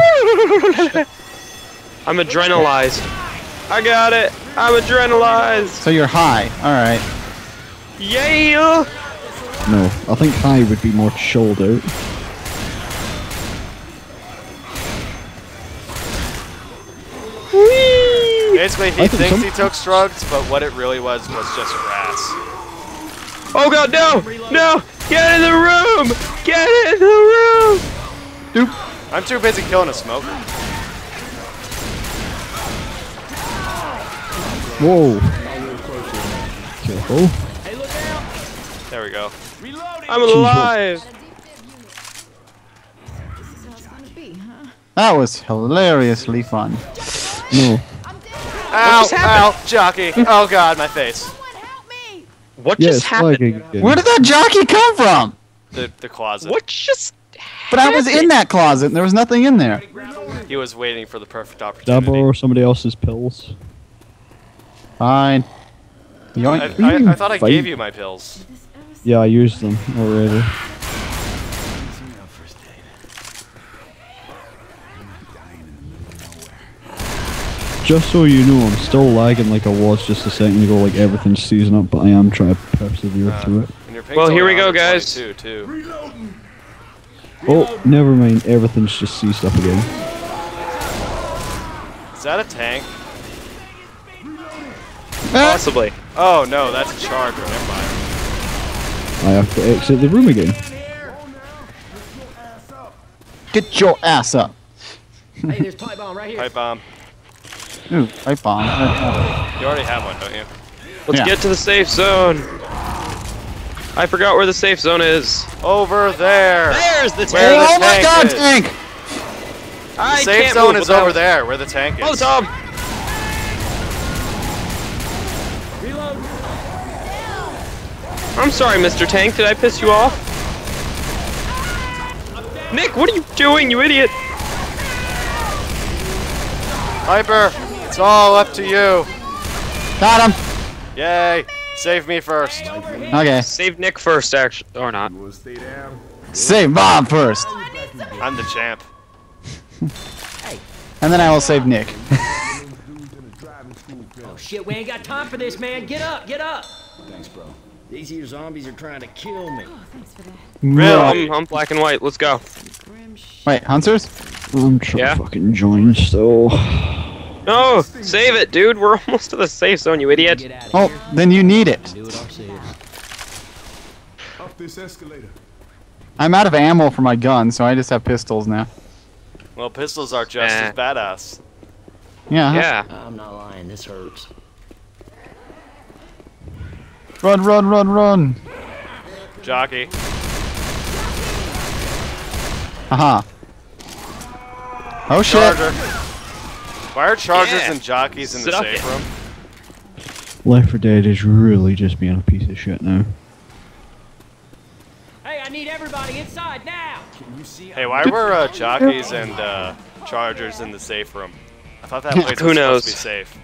I'm adrenalized. I got it. I'm adrenalized. So you're high. All right. Yeah. No, I think high would be more chilled out. Basically, he think thinks some- he took drugs, but what it really was was just grass. Oh god, no! No! Get in the room! Get in the room! I'm too busy killing a smoker. Whoa. Careful. There we go. I'm alive! That was hilariously fun. No. Ow! Ow! Jockey! Oh god, my face. What Yeah, just it's happened? Where did that jockey come from? The the closet. What just But I was in that closet and there was nothing in there. He was waiting for the perfect opportunity. Dab or somebody else's pills. Fine. I, I, I thought I Fine. gave you my pills. Yeah, I used them already. Just so you know, I'm still lagging like I was just a second ago, like everything's seizing up, but I am trying to persevere Uh, through it. And your ping's Well, here we go, guys. 122, too. Oh, never mind, everything's just seized up again. Is that a tank? Eh. possibly? Oh no, that's a charger. Never mind. I have to exit the room again. Get your ass up. Hey, there's pipe bomb right here. Pipe bomb. Ooh, pipe bomb. You already have one, don't you? Let's Yeah. get to the safe zone. I forgot where the safe zone is. Over there. There's the Where tank. the Oh my tank god, is. tank! I Safe can't zone move is over there, where the tank oh, is. Oh, Tom! I'm sorry, Mr. Tank. Did I piss you off? Nick, what are you doing, you idiot? Hyper, it's all up to you. Got him. Yay. Save me first. Okay. Save Nick first, actually, or not. Save Bob first. Oh, I'm the champ. And then I will save Nick. Oh shit, we ain't got time for this, man. Get up, get up. Thanks, bro. These here zombies are trying to kill me. Oh, really? I'm, I'm black and white. Let's go. Wait, Huntzerz? I'm trying Yeah? to fucking join still. No, save it, dude. We're almost to the safe zone, you idiot. Get out of Oh, then you need it. Do it ourselves. Up this escalator. I'm out of ammo for my gun, so I just have pistols now. Well, pistols are just Eh. as badass. Yeah. Yeah. I'm not lying. This hurts. Run, run, run, run. Jockey. Haha. Oh shit. Charger. Why are chargers Yeah. and jockeys in the Suck safe it. room? Left 4 Dead is really just being a piece of shit now. Hey, I need everybody inside now. Can you see hey, why were uh, jockeys and uh, chargers in the safe room? I thought that place Who was knows? supposed to be safe.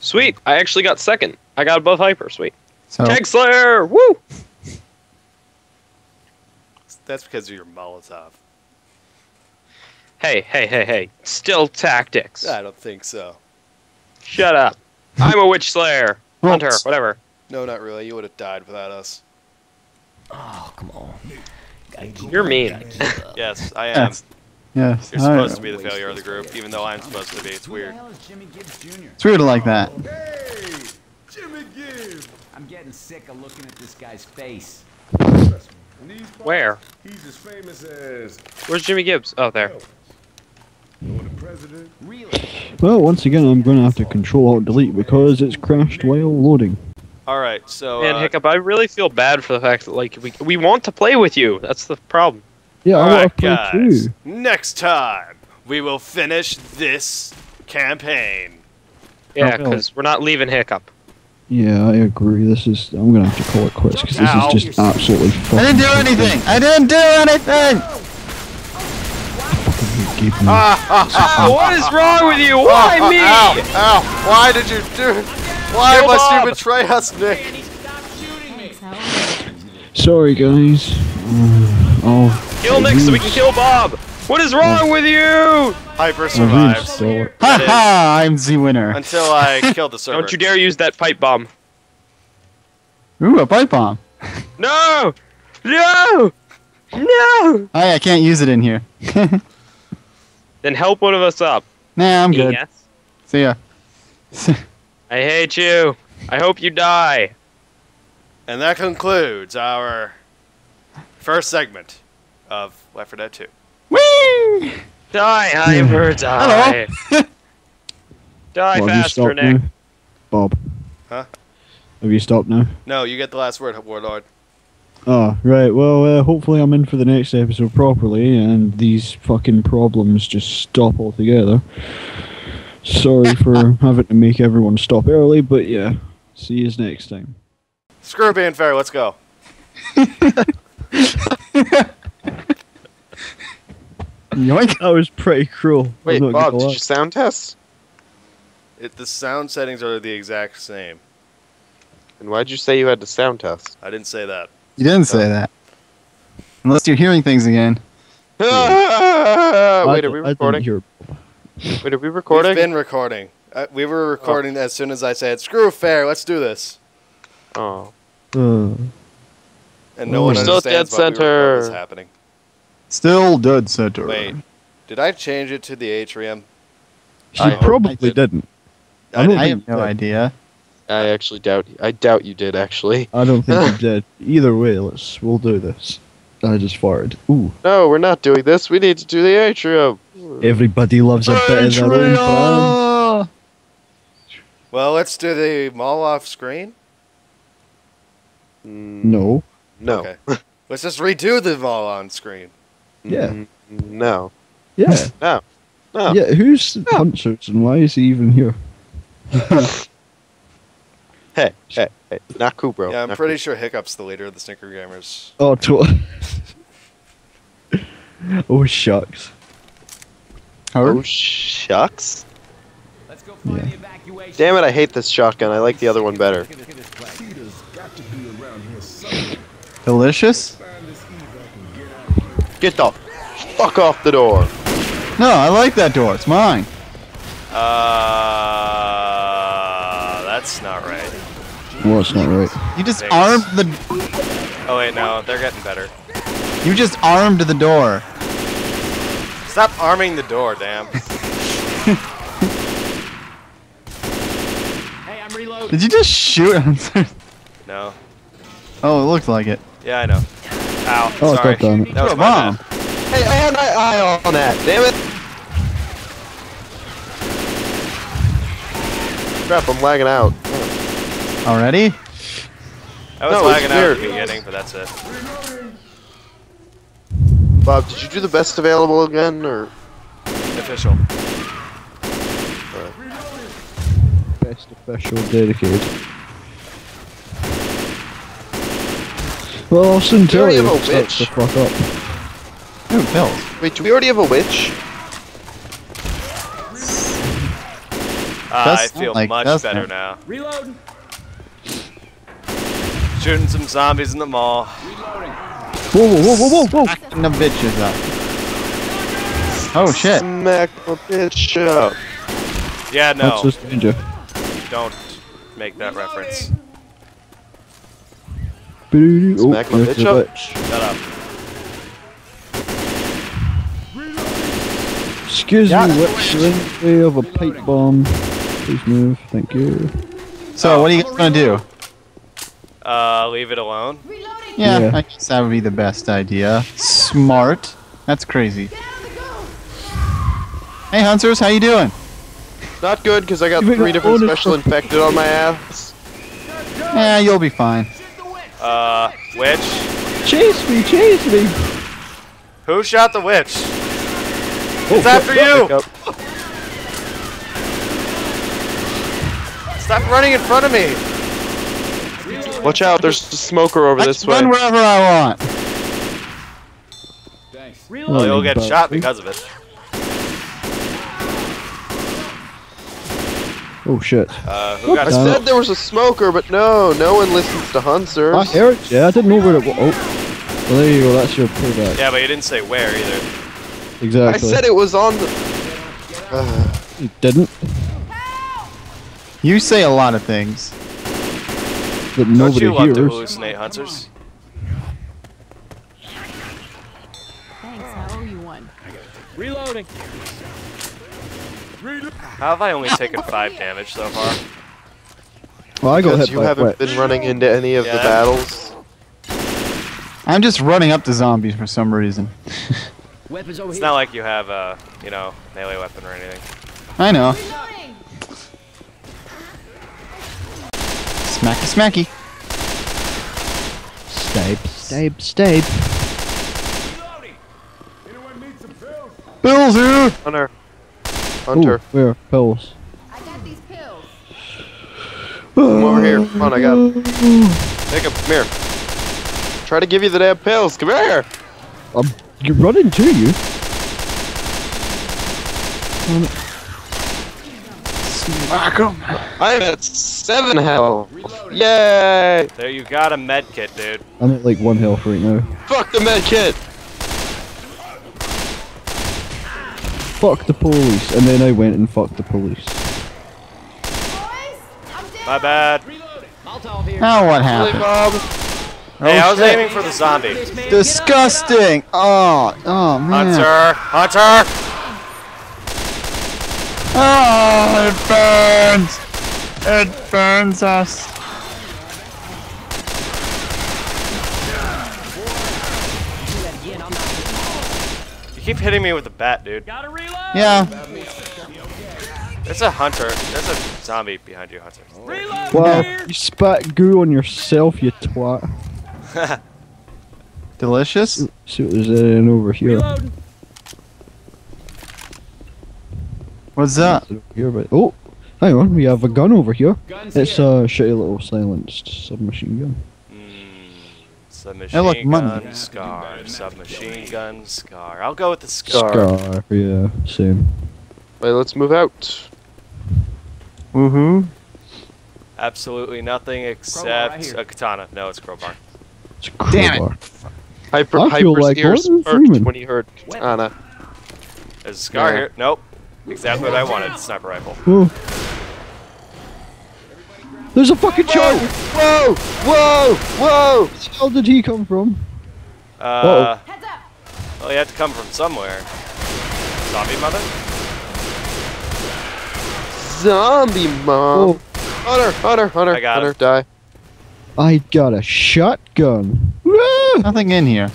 Sweet. I actually got second. I got above Hyper. Sweet. So, Tag Slayer! Woo! That's because of your Molotov. Hey, hey, hey, hey. Still tactics. I don't think so. Shut up. I'm a witch slayer. Hunter, whatever. No, not really. You would have died without us. Oh, come on. You're mean. gotta keep up. Yes, I am. yes. Yes. You're supposed to be the failure of the group, even though I'm supposed to be. It's weird. It's weird like that. Hey, Jimmy Gibbs. I'm getting sick of looking at this guy's face. In these parts, Where? He's as famous as Where's Jimmy Gibbs? Oh, there. or the president. Really? Well, once again, I'm going to have to control alt delete because it's crashed while loading. All right, so Man, uh, Hiccup, I really feel bad for the fact that, like, we, we want to play with you. That's the problem. Yeah, all I want right, to play guys. too. Next time we will finish this campaign. Yeah, because we're not leaving Hiccup. Yeah, I agree. This is. I'm going to have to call it quits because this Ow. is just absolutely fucking. I didn't do anything. I didn't do anything. Keep me- Ah, what is wrong with you? Why Ow, me? Ow! Ow! Why did you do? Why Kill must Bob. you betray us, Nick? Sorry, guys. Uh, Oh, Kill Nick so we can kill Bob. What is wrong with you? Hyper I'll survives reinstall. Ha ha! I'm the winner. until I kill the server. Don't you dare use that pipe bomb. Ooh, a pipe bomb. No! No! No! I I can't use it in here. Then help one of us up. nah, I'm good. Yes. See ya. I hate you. I hope you die. And that concludes our first segment of Left 4 Dead 2. Whee! Die, Hyper, hmm. die. die Well, have you faster, stopped Nick. now? Bob. Huh? Have you stopped now? No, you get the last word, Warlord. Oh, right. Well, uh, hopefully I'm in for the next episode properly, and these fucking problems just stop altogether. Sorry for having to make everyone stop early, but yeah. See you next time. Screw it being fair, let's go. Yoink. That was pretty cruel. Wait, Bob, did you sound test? It, the sound settings are the exact same. And why'd you say you had to sound test? I didn't say that. You didn't say that. Unless you're hearing things again. Wait, are we didn't recording? Wait, are we We've recording? been recording. Uh, we were recording as soon as I said, screw fair, let's do this. Oh. Uh, And no Oh. one We're still understands Dead center. we record happening. Still dead center. Wait, did I change it to the atrium? she I probably I did. didn't. I I don't I think have no you idea. I actually doubt. I doubt you did actually. I don't think you did. Either way, let's. We'll do this. I just farted. Ooh. No, we're not doing this. We need to do the atrium. Everybody loves a bit of their own fun. Well, let's do the mall off screen. No. No. Okay. let's just redo the mall on screen. Yeah. Mm, No. Yeah. No. No. Yeah, who's Huntzerz and why is he even here? Hey, hey, hey. Not cool, bro. yeah, I'm Not pretty cool. sure Hiccup's the leader of the Snicker Gamers. Oh, to- oh shucks. Oh shucks. Let's go find Yeah. the evacuation. Damn it! I hate this shotgun. I like the other one better. Look at this place. Peter's got to be around here somewhere. Delicious? Find this evac and get. Get the fuck off the door. No, I like that door. It's mine. Uh, that's not right. Well, it's not right. You just Thanks. armed the. Oh wait, no, they're getting better. You just armed the door. Stop arming the door, damn. Hey, I'm reloading. Did you just shoot? him? No. oh, it looked like it. Yeah, I know. Ow. Oh, sorry. God damn it. That was Throw a my bomb. bad. Hey, I had my eye on that. Damn it. Crap! I'm lagging out. Already? I was No, lagging out at the beginning, but that's it. Bob, did you do the best available again, or? Official. Best official dedicated. Well, I'll soon tell already you. have a if it starts to witch. fuck up. Ooh, pills. Wait, do we already have a witch? Ah, Does I feel like- much better now. Reloading. Shooting some zombies in the mall. Whoa, whoa, whoa, whoa, whoa, whoa! Fucking the bitches up. Oh shit. Smack my bitch up. Yeah, no, That's just danger. don't make that reference. Boo-doo-doo. Oh, my bitch up. bitch. Shut up. Excuse Yeah. me, witch, you're the way of a pipe bomb. Please move, thank you. So, what are you guys gonna do? Uh, leave it alone. Yeah, Yeah. I guess that would be the best idea. Smart. That's crazy. Hey, Huntzerz, how you doing? Not good, because I got You three different special infected on my ass. Yeah, you'll be fine. Uh, witch? Chase me, chase me! Who shot the witch? Oh, It's after you! Stop running in front of me! Watch out, there's a smoker over I this can way. run wherever I want. Thanks. Well, you'll get bastard. shot because of it. Oh shit. Uh, who got I Damn it. said there was a smoker, but no, no one listens to Hunter. I heard ya, I didn't know where it was. Oh, Well, there you go. That's your payback. Yeah, but you didn't say where either. Exactly. I said it was on the. Uh, You didn't. You say a lot of things. But Don't nobody you love to hears. hallucinate, Huntzerz? Thanks, I owe you one. Reloading. How have I only taken five damage so far? Well, I got because hit you haven't witch. been running into any of the battles. I'm just running up to zombies for some reason. Weapons over It's here. not like you have a, you know, melee weapon or anything. I know. Reloading! Smacky smacky. Stabe, stabe, stabe. Bill's here! Hunter. Ooh, Hunter. where? Pills. I got these pills. Come over here. Come on, I got him. Take him. Come here. Try to give you the damn pills. Come here. I'm you're running to you. Smack him. I'm at seven health. Yay! There, you got a med kit, dude. I'm at like one health right now. Fuck the med kit. Fuck the police, and then I went and fucked the police. Boys, My bad. Molotov. Now what Really, happened? Bob? Hey, I was oh, shit. aiming for the zombie. This man, get up, Disgusting! Oh, oh man. Hunter! Hunter! Oh, it burns! It burns us. Do that again, I'm not. You keep hitting me with the bat, dude. Yeah. There's a hunter. There's a zombie behind you, Hunter. Reload Wow, here. you spat goo on yourself, you twat. Delicious? See what there's in over here. Reloading. What's that? Here, but oh, hang on, we have a gun over here. Guns It's here. a shitty little silenced submachine gun. Hmm, submachine look, money. gun, scar. Submachine gun, scar. I'll go with the scar. Scar. yeah, same. Wait, let's move out. Woohoo. Absolutely nothing except here. a katana. No, it's crowbar. It's a Damn it. crowbar. Hyper, I feel hyper's like ears Morgan perked Freeman. when he heard katana. There's a scar Yeah. here. Nope. Exactly what I wanted. Sniper rifle. Whoa. There's a fucking child! Whoa! Whoa! Whoa! Where the hell did he come from? Uh, Heads up. well, you have to come from somewhere. Zombie mother? Zombie mom. Oh, Hunter, Hunter, Hunter, I got Hunter, him. die. I got a shotgun. Woo! Nothing in here.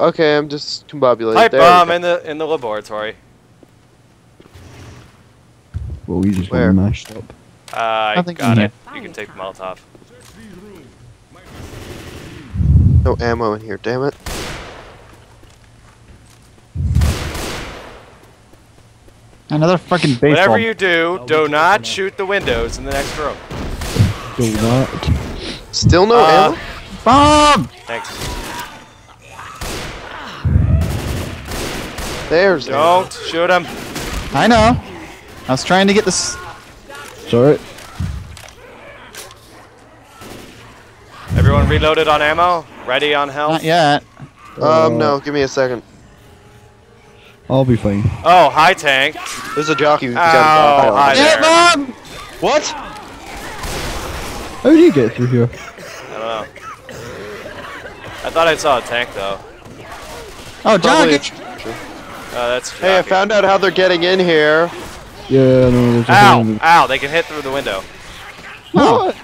Okay, I'm just combobulated. Pipe There we bomb in the in the laboratory. Well, we just Where? got mashed up. Uh, I Nothing got in it. You can take the Molotov. No ammo in here, damn it. Another fucking baseball. Whatever you do, do not shoot the windows in the next room. Do not. Still no Uh, ammo? Bomb! Thanks. There's ammo. Don't shoot him. I know. I was trying to get this. Sorry. Everyone reloaded on ammo. Ready on health. Not yet. Um, no, give me a second. I'll be fine. Oh, hi tank. There's a jockey who's Ow, got a hi file. there. Bomb! What? How do you get through here? I don't know. I thought I saw a tank though. Oh, John, Probably a get Uh, that's Hey, I found out how they're getting in here. Yeah, no, there's a Ow! hole in the- Ow! They can hit through the window. What?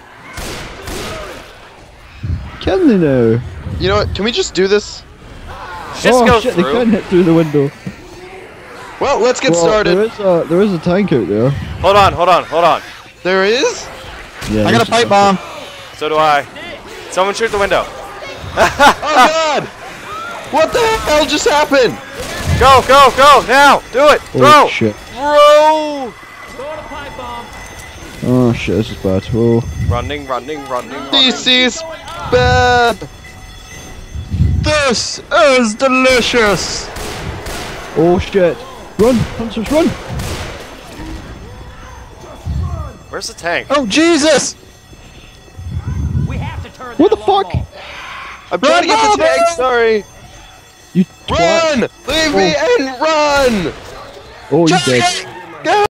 Can they now? You know what? Can we just do this? Just oh go shit, through. they can hit through the window. Well, let's get Well, started. There is a there is a tank out there. Hold on, hold on, hold on. There is? Yeah, I got a pipe bomb. So do I. Someone shoot the window. Oh god! What the hell just happened? Go, go, go! Now! Do it! Oh Throw! shit! Throw! Throwing a pipe bomb. Oh shit! This is bad. Oh, Running, running, running, running. This is bad. This is delicious. oh shit! Run, Huntzerz, run! Where's the tank? Oh, Jesus! We have to turn What the fuck? off. I'm trying to get the tank. Sorry. You twat. Run! Leave me oh. and run! Oh, he's dead.